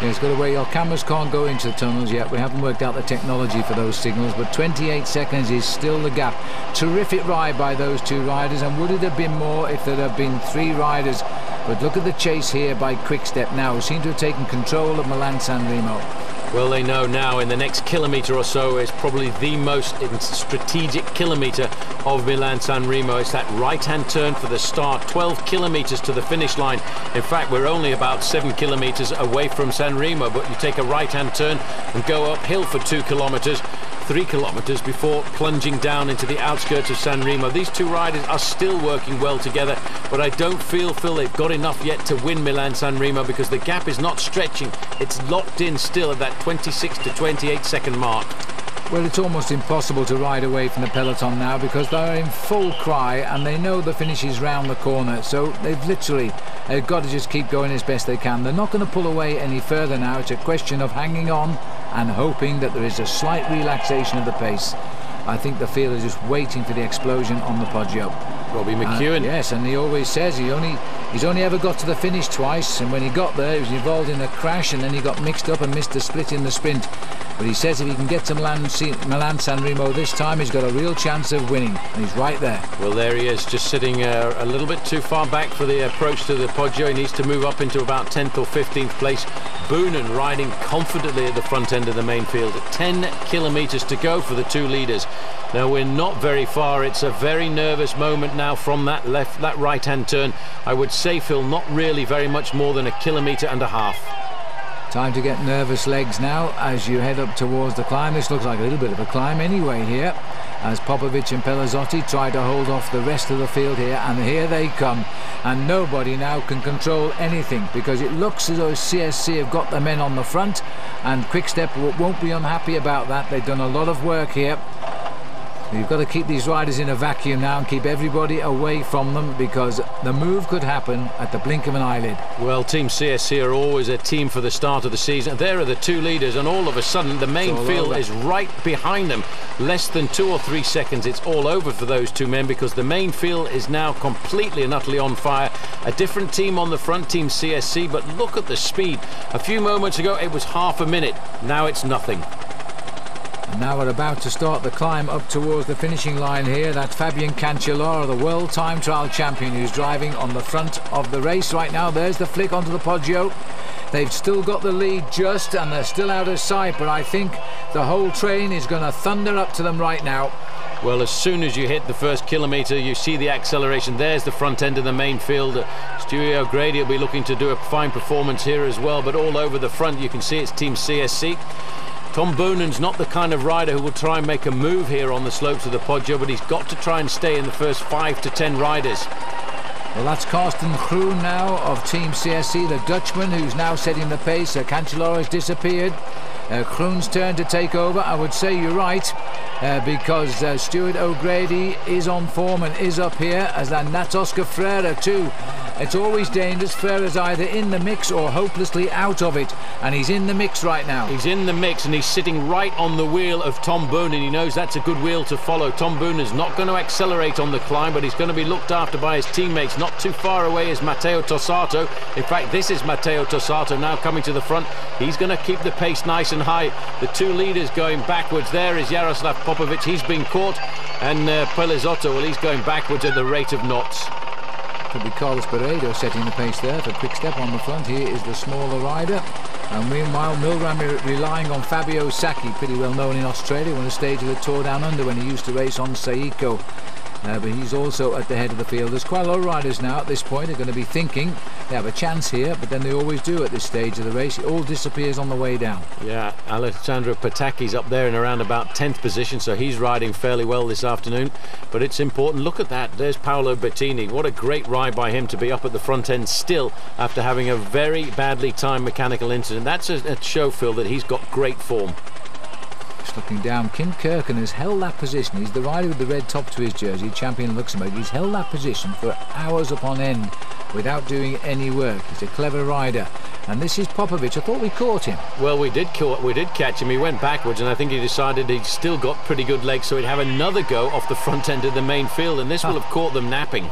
It's got a way your cameras can't go into the tunnels yet. We haven't worked out the technology for those signals, but 28 seconds is still the gap. Terrific ride by those two riders, and would it have been more if there had been three riders? But look at the chase here by Quickstep now, who seem to have taken control of Milan San Remo. Well, they know now in the next kilometre or so is probably the most strategic kilometre of Milan San Remo. It's that right-hand turn for the start, 12 kilometres to the finish line. In fact, we're only about seven kilometres away from San Remo, but you take a right-hand turn and go uphill for two kilometres three kilometres before plunging down into the outskirts of San Remo. These two riders are still working well together, but I don't feel, Phil, they've got enough yet to win Milan San Remo because the gap is not stretching. It's locked in still at that 26 to 28 second mark. Well, it's almost impossible to ride away from the peloton now because they're in full cry and they know the finish is round the corner. So they've literally uh, got to just keep going as best they can. They're not going to pull away any further now. It's a question of hanging on and hoping that there is a slight relaxation of the pace. I think the field is just waiting for the explosion on the Poggio. Robbie McEwen. Yes, and he always says he only he's only ever got to the finish twice, and when he got there, he was involved in a crash, and then he got mixed up and missed a split in the sprint. But he says if he can get to Milan, Milan San Remo this time, he's got a real chance of winning, and he's right there. Well, there he is, just sitting uh, a little bit too far back for the approach to the Poggio. He needs to move up into about 10th or 15th place. Boonen riding confidently at the front end of the main field. 10 kilometres to go for the two leaders. Now we're not very far. It's a very nervous moment now from that left, that right-hand turn. I would say, Phil, not really very much more than a kilometre and a half. Time to get nervous legs now as you head up towards the climb. This looks like a little bit of a climb anyway here as Popovych and Pellizotti try to hold off the rest of the field here and here they come and nobody now can control anything because it looks as though CSC have got the men on the front and Quickstep won't be unhappy about that. They've done a lot of work here You've got to keep these riders in a vacuum now and keep everybody away from them because the move could happen at the blink of an eyelid. Well, Team CSC are always a team for the start of the season. There are the two leaders, and all of a sudden, the main field over. is right behind them. Less than two or three seconds, it's all over for those two men because the main field is now completely and utterly on fire. A different team on the front, Team CSC, but look at the speed. A few moments ago, it was half a minute. Now it's nothing. And now we're about to start the climb up towards the finishing line here. That's Fabian Cancellara, the World Time Trial Champion, who's driving on the front of the race right now. There's the flick onto the Poggio. They've still got the lead just, and they're still out of sight, but I think the whole train is going to thunder up to them right now. Well, as soon as you hit the first kilometre, you see the acceleration. There's the front end of the main field. Stuey O'Grady will be looking to do a fine performance here as well, but all over the front, you can see it's Team CSC. Tom Boonen's not the kind of rider who will try and make a move here on the slopes of the Poggio, but he's got to try and stay in the first five to ten riders. Well, that's Karsten Kroon now of Team CSC, the Dutchman who's now setting the pace. Uh, Cancellara has disappeared. Uh, Kroon's turn to take over. I would say you're right uh, because uh, Stuart O'Grady is on form and is up here as that Nat Oscar Freire too. It's always dangerous. Freire's either in the mix or hopelessly out of it and he's in the mix right now. He's in the mix and he's sitting right on the wheel of Tom Boonen and he knows that's a good wheel to follow. Tom Boonen is not going to accelerate on the climb but he's going to be looked after by his teammates. Not too far away is Matteo Tosatto. In fact this is Matteo Tosatto now coming to the front. He's going to keep the pace nice and high. The two leaders going backwards. There is Yaroslav Popovych. He's been caught. And uh, Pellizotti, well, he's going backwards at the rate of knots. Could be Carlos Pereiro setting the pace there for quick step on the front. Here is the smaller rider. And meanwhile, Milram relying on Fabio Sacchi, pretty well known in Australia, won a stage of the Tour Down Under when he used to race on Saeco. Uh, but he's also at the head of the field. There's quite a lot of riders now at this point are going to be thinking they have a chance here, but then they always do at this stage of the race. It all disappears on the way down. Yeah, Alessandro Petacchi's up there in around about 10th position, so he's riding fairly well this afternoon. But it's important. Look at that. There's Paolo Bettini. What a great ride by him to be up at the front end still after having a very badly timed mechanical incident. That's a, a show, Phil, that he's got great form. Looking down, Kim Kirchen has held that position. He's the rider with the red top to his jersey, champion Luxembourg. He's held that position for hours upon end without doing any work. He's a clever rider. And this is Popovych. I thought we caught him. Well, we did caught, we did catch him. He went backwards, and I think he decided he'd still got pretty good legs, so he'd have another go off the front end of the main field, and this will have caught them napping.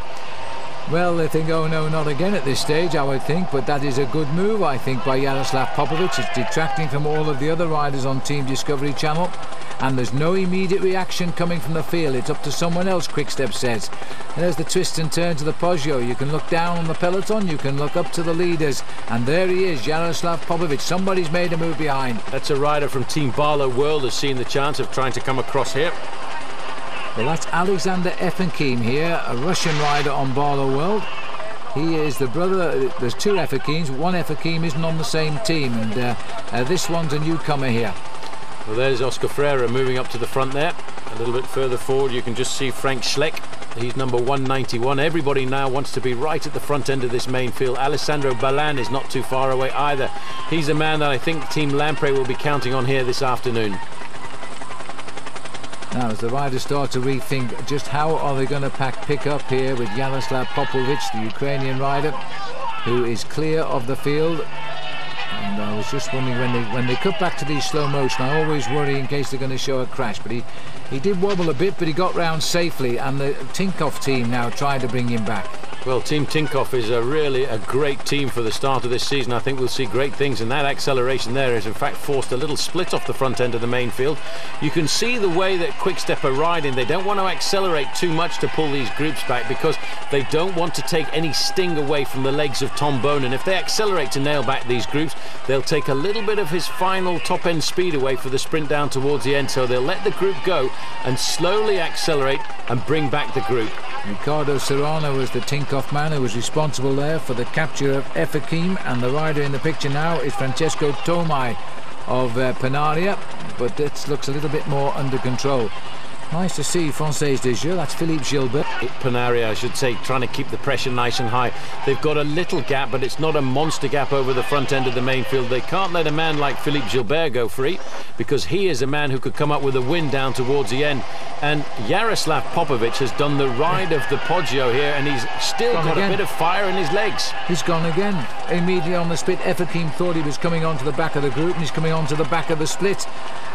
Well, they think, oh no, not again at this stage, I would think, but that is a good move, I think, by Yaroslav Popovych. It's detracting from all of the other riders on Team Discovery Channel, and there's no immediate reaction coming from the field. It's up to someone else, Quickstep says. And there's the twist and turn to the Poggio. You can look down on the peloton, you can look up to the leaders, and there he is, Yaroslav Popovych. Somebody's made a move behind. That's a rider from Team Barloworld has seen the chance of trying to come across here. Well, that's Alexander Efimkin here, a Russian rider on Barlow World. He is the brother, there's two Efimkins, one Efimkin isn't on the same team, and uh, uh, this one's a newcomer here. Well, there's Oscar Freire moving up to the front there. A little bit further forward, you can just see Frank Schleck. He's number 191. Everybody now wants to be right at the front end of this main field. Alessandro Ballan is not too far away either. He's a man that I think Team Lampre will be counting on here this afternoon. Now, as the riders start to rethink just how are they going to pack pick up here with Yaroslav Popovych, the Ukrainian rider, who is clear of the field. And I was just wondering when they when they cut back to these slow motion, I always worry in case they're going to show a crash. But he he did wobble a bit, but he got round safely, and the Tinkoff team now trying to bring him back. Well, Team Tinkoff is a really a great team for the start of this season. I think we'll see great things, and that acceleration there has in fact forced a little split off the front end of the main field. You can see the way that Quickstep are riding. They don't want to accelerate too much to pull these groups back because they don't want to take any sting away from the legs of Tom Boonen. And if they accelerate to nail back these groups, they'll take a little bit of his final top-end speed away for the sprint down towards the end. So they'll let the group go and slowly accelerate and bring back the group. Ricardo Serrano was the Tinkoff man who was responsible there for the capture of Efimkin, and the rider in the picture now is Francesco Tomai of uh, Panaria, but this looks a little bit more under control. Nice to see Française des Jeux, that's Philippe Gilbert. Panaria, I should say, trying to keep the pressure nice and high. They've got a little gap, but it's not a monster gap over the front end of the main field. They can't let a man like Philippe Gilbert go free because he is a man who could come up with a win down towards the end. And Yaroslav Popovych has done the ride of the Poggio here, and he's still Gone got again. a bit of fire in his legs. He's gone again. Immediately on the split, Efimkin thought he was coming onto the back of the group, and he's coming onto the back of the split.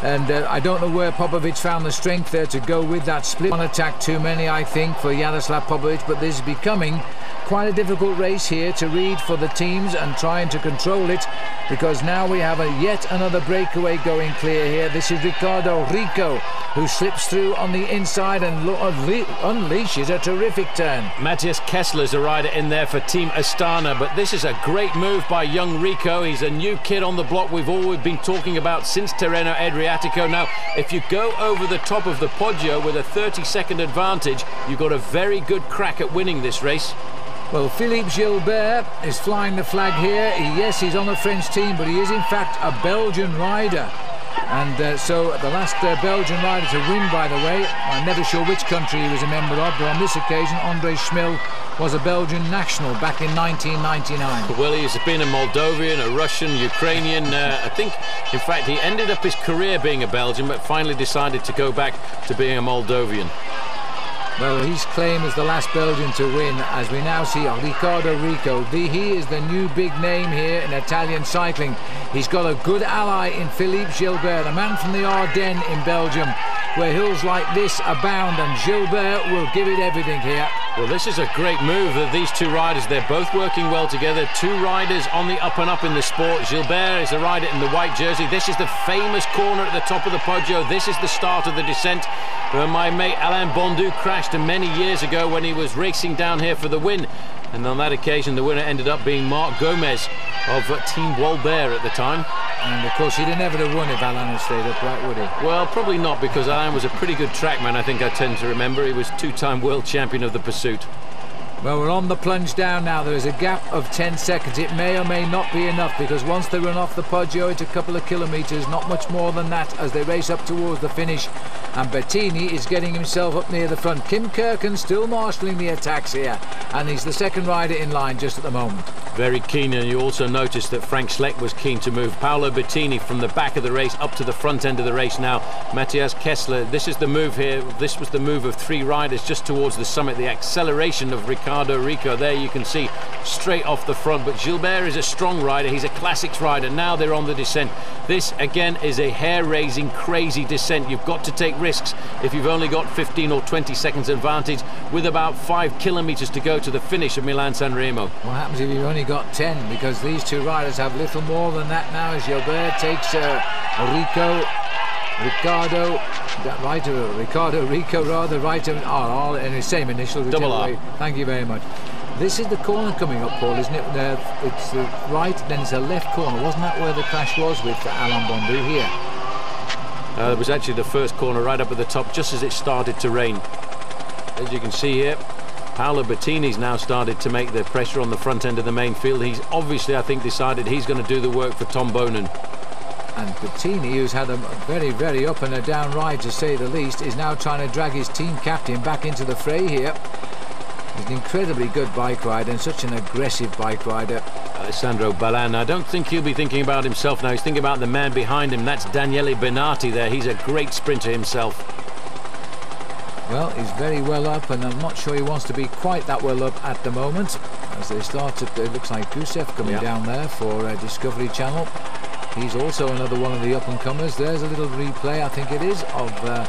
And uh, I don't know where Popovych found the strength there to go with that split. One attack too many, I think, for Yaroslav Popovych, but this is becoming quite a difficult race here to read for the teams and trying to control it because now we have a yet another breakaway going clear here. This is Riccardo Riccò who slips through on the inside and unleashes a terrific turn. Matthias Kessler's a rider in there for Team Astana, but this is a great move by young Riccò. He's a new kid on the block we've always been talking about since Tirreno Adriatico. Now, if you go over the top of the Poggio with a 30 second advantage, you've got a very good crack at winning this race. Well, Philippe Gilbert is flying the flag here. Yes, he's on the French team, but he is in fact a Belgian rider. And uh, so the last uh, Belgian rider to win, by the way, I'm never sure which country he was a member of, but on this occasion, Andrei Tchmil was a Belgian national back in 1999. Well, he's been a Moldovan, a Russian, Ukrainian. Uh, I think, in fact, he ended up his career being a Belgian, but finally decided to go back to being a Moldovan. Well, his claim as the last Belgian to win, as we now see Riccardo Riccò. The, he is the new big name here in Italian cycling. He's got a good ally in Philippe Gilbert, a man from the Ardennes in Belgium, where hills like this abound, and Gilbert will give it everything here. Well, this is a great move of these two riders. They're both working well together. Two riders on the up and up in the sport. Gilbert is the rider in the white jersey. This is the famous corner at the top of the Poggio. This is the start of the descent where my mate Alain Bondue crashed many years ago when he was racing down here for the win. And on that occasion, the winner ended up being Marc Gomez of uh, Team Wolber at the time. And of course, he'd have never have won if Alan had stayed upright, would he? Well, probably not because Alain was a pretty good trackman, I think I tend to remember. He was two-time world champion of the pursuit. Well, we're on the plunge down now. There is a gap of 10 seconds. It may or may not be enough because once they run off the Poggio, it's a couple of kilometres, not much more than that as they race up towards the finish. And Bettini is getting himself up near the front. Kim Kirchen still marshalling the attacks here, and he's the second rider in line just at the moment. Very keen, and you also noticed that Frank Schleck was keen to move Paolo Bettini from the back of the race up to the front end of the race now. Matthias Kessler, this is the move here. This was the move of three riders just towards the summit. The acceleration of Riccardo Riccò there you can see straight off the front. But Gilbert is a strong rider. He's a classics rider. Now they're on the descent. This again is a hair-raising, crazy descent. You've got to take risks if you've only got 15 or 20 seconds advantage with about five kilometres to go to the finish of Milan-San Remo. What happens if you've only got 10? Because these two riders have little more than that now as Gilbert takes uh, Riccò, Riccardo, that right, uh, Riccardo, Riccò rather, right, all, all in the same initial. Double R. way. Thank you very much. This is the corner coming up, Paul, isn't it? Uh, it's the right, then it's a left corner. Wasn't that where the crash was with Alain Bondue here? Uh, it was actually the first corner right up at the top just as it started to rain. As you can see here, Paolo Bettini's now started to make the pressure on the front end of the main field. He's obviously, I think, decided he's going to do the work for Tom Boonen. And Bettini, who's had a very, very up and a down ride to say the least, is now trying to drag his team captain back into the fray here. He's an incredibly good bike rider and such an aggressive bike rider. Alessandro Ballan, I don't think he'll be thinking about himself now. He's thinking about the man behind him. That's Daniele Bennati there. He's a great sprinter himself. Well, he's very well up, and I'm not sure he wants to be quite that well up at the moment. As they start, it, it looks like Gusev coming Yeah. down there for uh, Discovery Channel. He's also another one of the up-and-comers. There's a little replay, I think it is, of uh,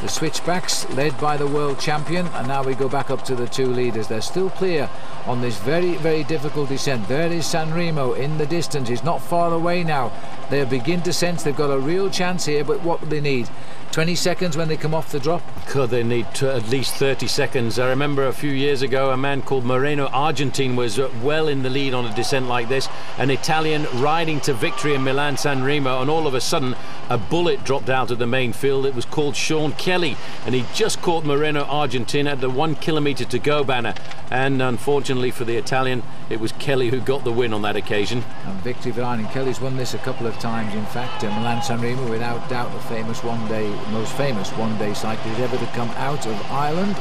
the switchbacks led by the world champion. And now we go back up to the two leaders. They're still clear on this very, very difficult descent. There is San Remo in the distance. He's not far away now. They begin to sense they've got a real chance here, but what they need? 20 seconds when they come off the drop? They need at least 30 seconds? I remember a few years ago a man called Moreno Argentin was uh, well in the lead on a descent like this. An Italian riding to victory in Milan San Remo, and all of a sudden a bullet dropped out of the main field. It was called Sean Kelly, and he just caught Moreno Argentin at the one kilometre to go banner. And unfortunately for the Italian, it was Kelly who got the win on that occasion. And victory for Ireland. Kelly's won this a couple of times, in fact. Uh, Milan San Remo, without doubt, the famous one day most famous one-day cyclist ever to come out of Ireland.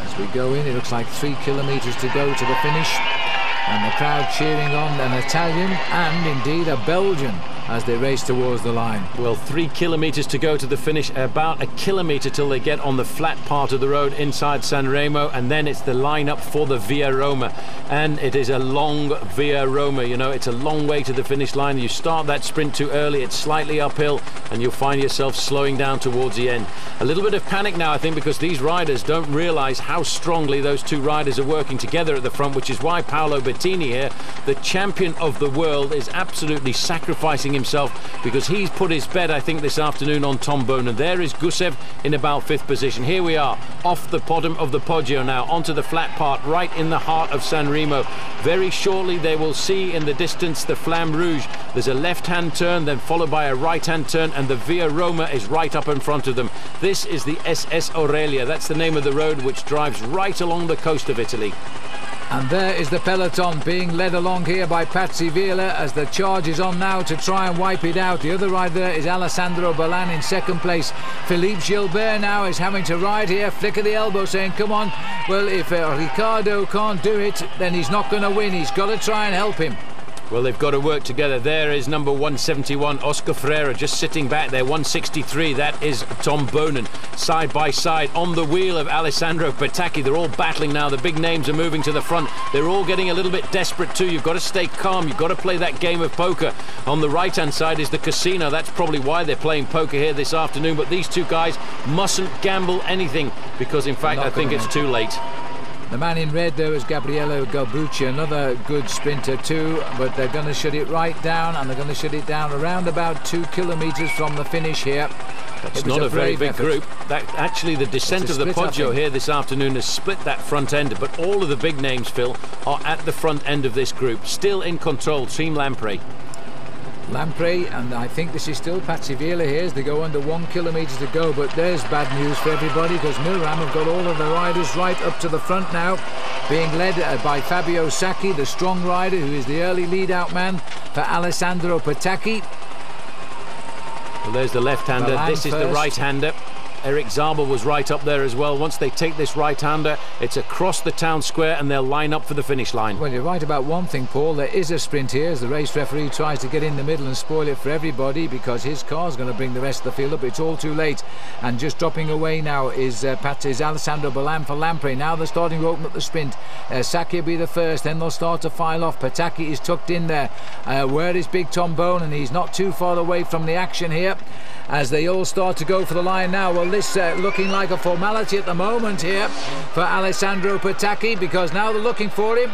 As we go in, it looks like three kilometres to go to the finish. And the crowd cheering on an Italian and indeed a Belgian as they race towards the line. Well, three kilometres to go to the finish, about a kilometre till they get on the flat part of the road inside San Remo, and then it's the line up for the Via Roma. And it is a long Via Roma, you know, it's a long way to the finish line. You start that sprint too early, it's slightly uphill, and you'll find yourself slowing down towards the end. A little bit of panic now, I think, because these riders don't realise how strongly those two riders are working together at the front, which is why Paolo Bettini here, the champion of the world, is absolutely sacrificing himself because he's put his bet, I think, this afternoon on Tom Boonen. There is Gusev in about fifth position. Here we are, off the bottom of the Poggio now, onto the flat part, right in the heart of San Remo. Very shortly, they will see in the distance the Flamme Rouge. There's a left-hand turn, then followed by a right-hand turn, and the Via Roma is right up in front of them. This is the SS Aurelia. That's the name of the road which drives right along the coast of Italy. And there is the peloton being led along here by Patxi Vila as the charge is on now to try and wipe it out. The other rider there is Alessandro Ballan in second place. Philippe Gilbert now is having to ride here, flick of the elbow saying, come on. Well, if uh, Riccardo can't do it, then he's not going to win. He's got to try and help him. Well, they've got to work together. There is number 171, Oscar Freire, just sitting back there. 163, that is Tom Boonen. Side by side on the wheel of Alessandro Petacchi. They're all battling now. The big names are moving to the front. They're all getting a little bit desperate too. You've got to stay calm. You've got to play that game of poker. On the right-hand side is the casino. That's probably why they're playing poker here this afternoon. But these two guys mustn't gamble anything because, in fact, I think it's too late. The man in red there is Gabriele Balducci, another good sprinter too, but they're going to shut it right down and they're going to shut it down around about two kilometres from the finish here. It's not a, a very big effort. group. That Actually, the descent of the Poggio here this afternoon has split that front end, but all of the big names, Phil, are at the front end of this group, still in control, Team Lampre. Lampre, and I think this is still Patxi Vila here as they go under one kilometre to go. But there's bad news for everybody because Milram have got all of the riders right up to the front now, being led uh, by Fabio Sacchi, the strong rider who is the early lead-out man for Alessandro Petacchi. Well, there's the left-hander. This is first. the right-hander. Erik Zabel was right up there as well. Once they take this right-hander, it's across the town square and they'll line up for the finish line. Well, you're right about one thing, Paul. There is a sprint here as the race referee tries to get in the middle and spoil it for everybody because his car's going to bring the rest of the field up. It's all too late. And just dropping away now is uh, Pat, is Alessandro Ballan for Lampre. Now they're starting to open up the sprint. Uh, Sacchi will be the first, then they'll start to file off. Petacchi is tucked in there. Uh, where is Big Tom Boonen? And He's not too far away from the action here as they all start to go for the line now. Well, this uh, looking like a formality at the moment here for Alessandro Petacchi because now they're looking for him.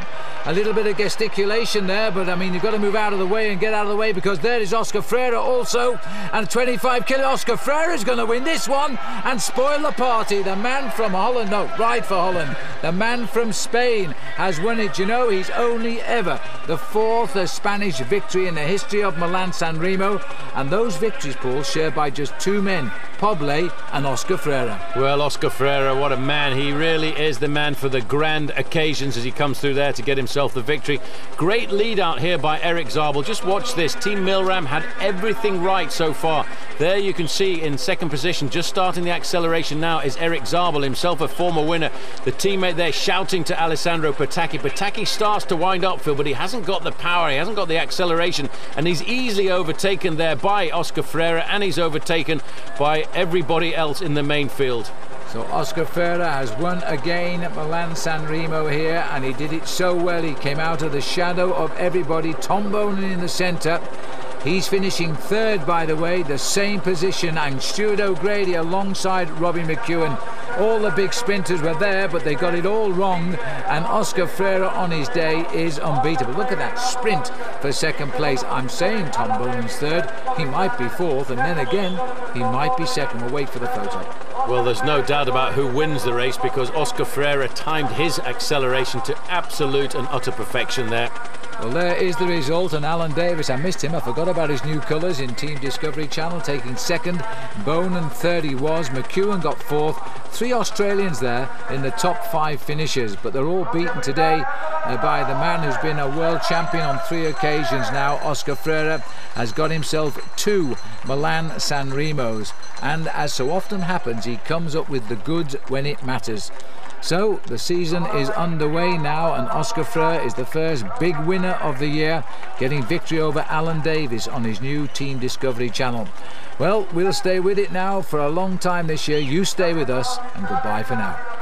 A little bit of gesticulation there, but I mean, you've got to move out of the way and get out of the way because there is Oscar Freire also. And 25 kilo Oscar Freire is going to win this one and spoil the party. The man from Holland, no, ride for Holland. The man from Spain has won it. You know, he's only ever the fourth Spanish victory in the history of Milan San Remo. And those victories, Paul, shared by just two men, Poblet and Oscar Freire. Well, Oscar Freire, what a man. He really is the man for the grand occasions as he comes through there to get himself the victory. Great lead out here by Erik Zabel. Just watch this. Team Milram had everything right so far. There you can see in second position, just starting the acceleration now, is Erik Zabel, himself a former winner. The teammate there shouting to Alessandro Petacchi. Petacchi starts to wind up, Phil, but he hasn't got the power, he hasn't got the acceleration, and he's easily overtaken there by Oscar Freire, and he's overtaken by everybody else in the main field. So Oscar Freire has won again at Milan San Remo here and he did it so well he came out of the shadow of everybody Tom Boonen in the centre He's finishing third, by the way, the same position, and Stuart O'Grady alongside Robbie McEwen. All the big sprinters were there, but they got it all wrong. And Oscar Freire on his day is unbeatable. Look at that sprint for second place. I'm saying Tom Boonen's third. He might be fourth, and then again, he might be second. We'll wait for the photo. Well, there's no doubt about who wins the race because Oscar Freire timed his acceleration to absolute and utter perfection there. Well, there is the result, and Allan Davis, I missed him, I forgot about his new colours in Team Discovery Channel, taking second. Boonen third he was, McEwen got fourth. Three Australians there in the top five finishes, but they're all beaten today uh, by the man who's been a world champion on three occasions now. Oscar Freire has got himself two Milan San Remos, and as so often happens, he comes up with the goods when it matters. So the season is underway now, and Oscar Freire is the first big winner of the year, getting victory over Allan Davis on his new Team Discovery channel. Well, we'll stay with it now for a long time this year. You stay with us, and goodbye for now.